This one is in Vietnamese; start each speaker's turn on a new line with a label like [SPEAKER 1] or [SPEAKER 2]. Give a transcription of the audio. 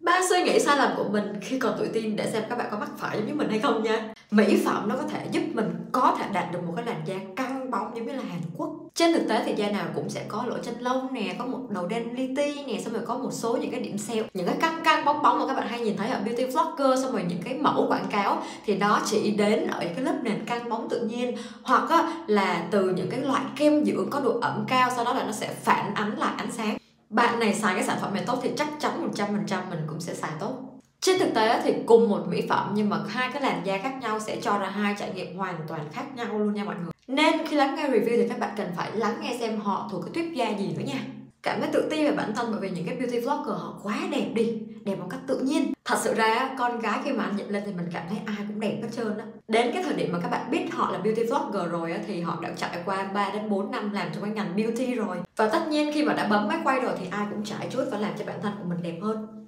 [SPEAKER 1] ba suy nghĩ sai lầm của mình khi còn tuổi teen để xem các bạn có mắc phải giống như mình hay không nha. Mỹ phẩm nó có thể giúp mình có thể đạt được một cái làn da căng bóng giống như là hàn quốc. Trên thực tế thì da nào cũng sẽ có lỗ chân lông nè, có một đầu đen li ti nè, xong rồi có một số những cái điểm sẹo những cái căng căng bóng bóng mà các bạn hay nhìn thấy ở beauty vlogger, xong rồi những cái mẫu quảng cáo thì nó chỉ đến ở cái lớp nền căng bóng tự nhiên. Hoặc là từ những cái loại kem dưỡng có độ ẩm cao, sau đó là nó sẽ phản ánh lại ánh sáng bạn này xài cái sản phẩm này tốt thì chắc chắn 100% mình cũng sẽ xài tốt. Trên thực tế thì cùng một mỹ phẩm nhưng mà hai cái làn da khác nhau sẽ cho ra hai trải nghiệm hoàn toàn khác nhau luôn nha mọi người. Nên khi lắng nghe review thì các bạn cần phải lắng nghe xem họ thuộc cái tuyếp da gì nữa nha. Cảm thấy tự ti về bản thân bởi vì những cái beauty vlogger họ quá đẹp đi, đẹp một cách tự nhiên. Thật sự ra con gái khi mà anh nhận lên thì mình cảm thấy ai cũng đẹp hết trơn á. Đến cái thời điểm mà các bạn biết họ là beauty vlogger rồi thì họ đã trải qua 3 đến 4 năm làm trong cái ngành beauty rồi. Và tất nhiên khi mà đã bấm máy quay rồi thì ai cũng trải chuốt và làm cho bản thân của mình đẹp hơn.